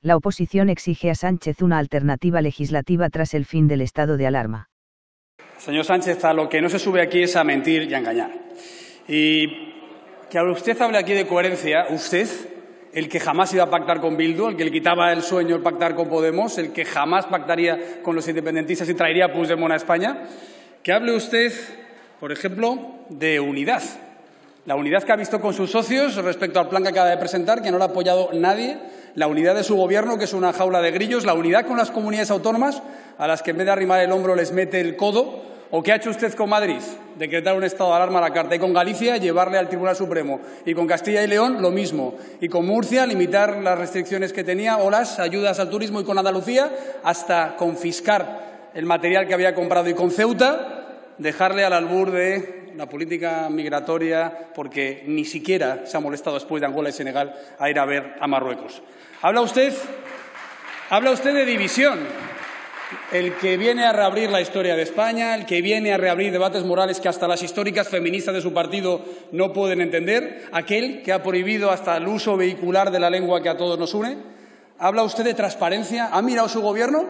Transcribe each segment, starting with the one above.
La oposición exige a Sánchez una alternativa legislativa tras el fin del estado de alarma. Señor Sánchez, a lo que no se sube aquí es a mentir y a engañar. Y que usted hable aquí de coherencia, usted, el que jamás iba a pactar con Bildu, el que le quitaba el sueño el pactar con Podemos, el que jamás pactaría con los independentistas y traería a Puigdemont a España, que hable usted, por ejemplo, de unidad. La unidad que ha visto con sus socios respecto al plan que acaba de presentar, que no lo ha apoyado nadie, la unidad de su gobierno, que es una jaula de grillos, la unidad con las comunidades autónomas, a las que en vez de arrimar el hombro les mete el codo, ¿O qué ha hecho usted con Madrid? Decretar un estado de alarma a la carta. Y con Galicia, llevarle al Tribunal Supremo. Y con Castilla y León, lo mismo. Y con Murcia, limitar las restricciones que tenía o las ayudas al turismo. Y con Andalucía, hasta confiscar el material que había comprado. Y con Ceuta, dejarle al albur de la política migratoria, porque ni siquiera se ha molestado después de Angola y Senegal a ir a ver a Marruecos. Habla usted, habla usted de división el que viene a reabrir la historia de España, el que viene a reabrir debates morales que hasta las históricas feministas de su partido no pueden entender, aquel que ha prohibido hasta el uso vehicular de la lengua que a todos nos une. ¿Habla usted de transparencia? ¿Ha mirado su gobierno?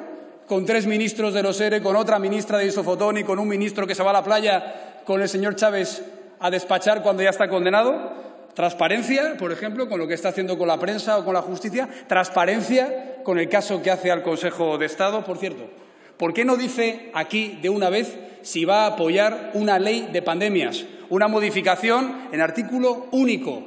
Con tres ministros de los ERE, con otra ministra de Isofotón y con un ministro que se va a la playa con el señor Chávez a despachar cuando ya está condenado. Transparencia, por ejemplo, con lo que está haciendo con la prensa o con la justicia. Transparencia con el caso que hace al Consejo de Estado. Por cierto, ¿por qué no dice aquí de una vez si va a apoyar una ley de pandemias, una modificación en artículo único,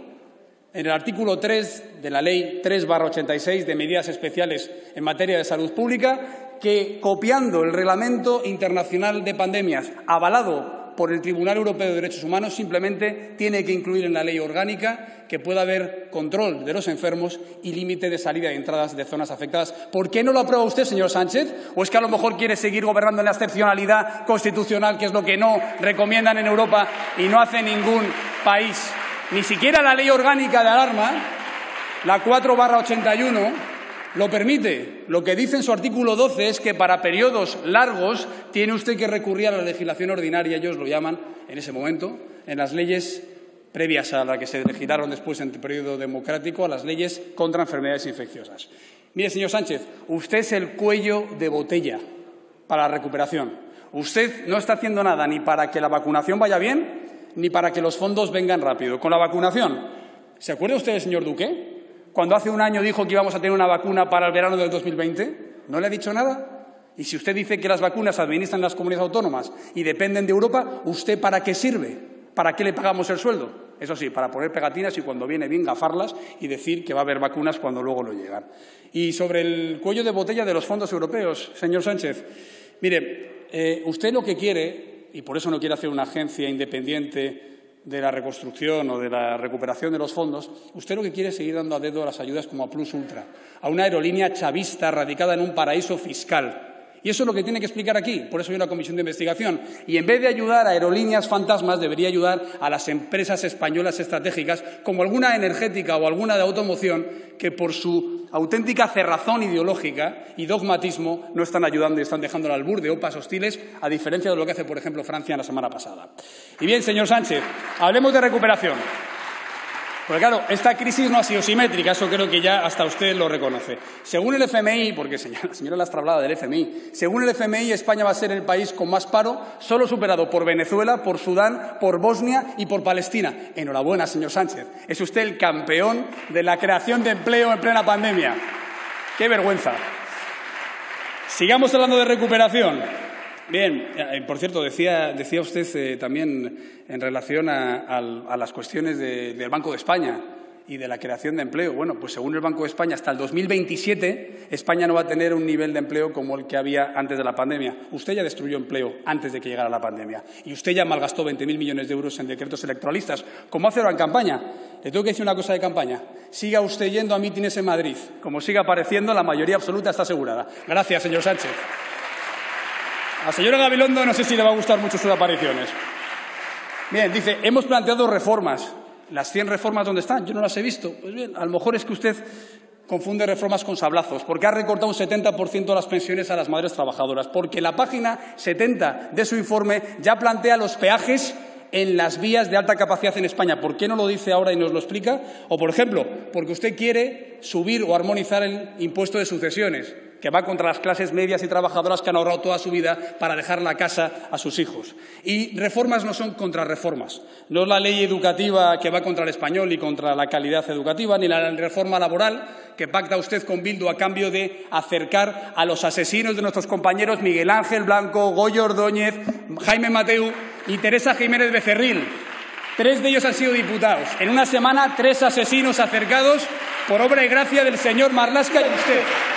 en el artículo 3 de la Ley 3-86 de medidas especiales en materia de salud pública, que copiando el Reglamento Internacional de Pandemias, avalado por el Tribunal Europeo de Derechos Humanos simplemente tiene que incluir en la ley orgánica que pueda haber control de los enfermos y límite de salida y entradas de zonas afectadas. ¿Por qué no lo aprueba usted, señor Sánchez? ¿O es que a lo mejor quiere seguir gobernando en la excepcionalidad constitucional, que es lo que no recomiendan en Europa y no hace ningún país? Ni siquiera la ley orgánica de alarma, la 4 81, lo permite. Lo que dice en su artículo 12 es que para periodos largos tiene usted que recurrir a la legislación ordinaria, ellos lo llaman en ese momento, en las leyes previas a la que se legislaron después en el periodo democrático, a las leyes contra enfermedades infecciosas. Mire, señor Sánchez, usted es el cuello de botella para la recuperación. Usted no está haciendo nada ni para que la vacunación vaya bien, ni para que los fondos vengan rápido. Con la vacunación, ¿se acuerda usted señor Duque? Cuando hace un año dijo que íbamos a tener una vacuna para el verano del 2020? ¿No le ha dicho nada? Y si usted dice que las vacunas se administran las comunidades autónomas y dependen de Europa, ¿usted para qué sirve? ¿Para qué le pagamos el sueldo? Eso sí, para poner pegatinas y cuando viene bien gafarlas y decir que va a haber vacunas cuando luego lo llegan. Y sobre el cuello de botella de los fondos europeos, señor Sánchez, mire, eh, usted lo que quiere, y por eso no quiere hacer una agencia independiente de la reconstrucción o de la recuperación de los fondos, usted lo que quiere es seguir dando a dedo a las ayudas como a Plus Ultra, a una aerolínea chavista radicada en un paraíso fiscal. Y eso es lo que tiene que explicar aquí. Por eso hay una comisión de investigación. Y en vez de ayudar a aerolíneas fantasmas, debería ayudar a las empresas españolas estratégicas, como alguna energética o alguna de automoción, que por su auténtica cerrazón ideológica y dogmatismo no están ayudando y están dejando al albur de opas hostiles, a diferencia de lo que hace, por ejemplo, Francia la semana pasada. Y bien, señor Sánchez, hablemos de recuperación. Porque claro, esta crisis no ha sido simétrica, eso creo que ya hasta usted lo reconoce. Según el FMI, porque la señora Lastra hablaba del FMI, según el FMI España va a ser el país con más paro, solo superado por Venezuela, por Sudán, por Bosnia y por Palestina. Enhorabuena, señor Sánchez. Es usted el campeón de la creación de empleo en plena pandemia. ¡Qué vergüenza! Sigamos hablando de recuperación. Bien, eh, por cierto, decía, usted eh, también en relación a, las cuestiones del Banco de España y de la creación de empleo. Bueno, pues según el Banco de España, hasta el 2027 España no va a tener un nivel de empleo como el que había antes de la pandemia. Usted ya destruyó empleo antes de que llegara la pandemia. Y usted ya malgastó 20.000 millones de euros en decretos electoralistas, como hace ahora en campaña. Le tengo que decir una cosa de campaña. Siga usted yendo a mítines en Madrid. Como siga apareciendo, la mayoría absoluta está asegurada. Gracias, señor Sánchez. La señora Gabilondo no sé si le va a gustar mucho sus apariciones. Bien, dice, hemos planteado reformas. ¿Las 100 reformas dónde están? Yo no las he visto. Pues bien, a lo mejor es que usted confunde reformas con sablazos, porque ha recortado un 70% de las pensiones a las madres trabajadoras, porque la página 70 de su informe ya plantea los peajes en las vías de alta capacidad en España. ¿Por qué no lo dice ahora y nos lo explica? O, por ejemplo, porque usted quiere subir o armonizar el impuesto de sucesiones que va contra las clases medias y trabajadoras que han ahorrado toda su vida para dejar la casa a sus hijos. Y reformas no son contrarreformas. No es la ley educativa que va contra el español y contra la calidad educativa, ni la reforma laboral que pacta usted con Bildu a cambio de acercar a los asesinos de nuestros compañeros Miguel Ángel Blanco, Goyo Ordóñez, Jaime Mateu y Teresa Jiménez Becerril. Tres de ellos han sido diputados. En una semana, tres asesinos acercados por obra y gracia del señor Marlasca y usted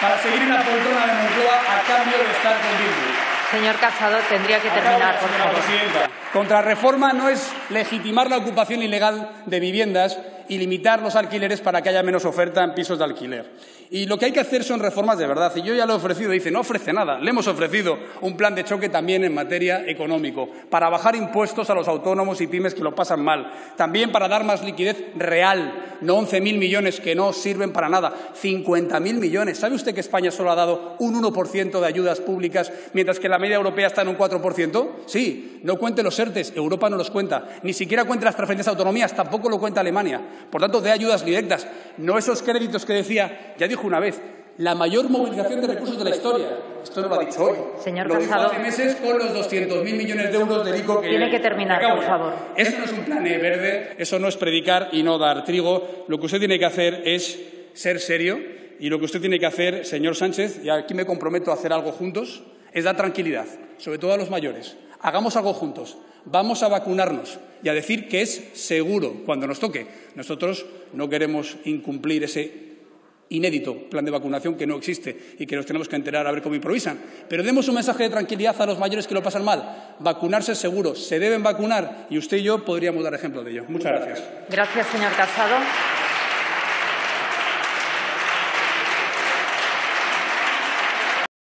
para seguir en la poltrona de Moncloa a cambio de estar con Bildu. Señor Casado, tendría que terminar, por favor. Presidenta. Contrarreforma no es legitimar la ocupación ilegal de viviendas y limitar los alquileres para que haya menos oferta en pisos de alquiler. Y lo que hay que hacer son reformas de verdad. Y yo ya lo he ofrecido. Dice, no ofrece nada. Le hemos ofrecido un plan de choque también en materia económico, para bajar impuestos a los autónomos y pymes que lo pasan mal. También para dar más liquidez real, no 11.000 millones que no sirven para nada. 50.000 millones. ¿Sabe usted que España solo ha dado un 1% de ayudas públicas, mientras que la media europea está en un 4%? Sí, no cuente los ERTES. Europa no los cuenta. Ni siquiera cuenta las transferencias a autonomías. Tampoco lo cuenta Alemania. Por tanto, de ayudas directas. No esos créditos que decía, ya dijo una vez, la mayor movilización de recursos de la historia. Esto no lo ha dicho hoy. Señor lo dijo hace meses con los 200.000 millones de euros ICO que... Tiene que terminar, por favor. Eso no es un plan E verde, eso no es predicar y no dar trigo. Lo que usted tiene que hacer es ser serio y lo que usted tiene que hacer, señor Sánchez, y aquí me comprometo a hacer algo juntos, es dar tranquilidad, sobre todo a los mayores. Hagamos algo juntos. Vamos a vacunarnos y a decir que es seguro cuando nos toque. Nosotros no queremos incumplir ese inédito plan de vacunación que no existe y que nos tenemos que enterar a ver cómo improvisan. Pero demos un mensaje de tranquilidad a los mayores que lo pasan mal. Vacunarse es seguro, se deben vacunar y usted y yo podríamos dar ejemplo de ello. Muchas gracias. Gracias, señor Casado.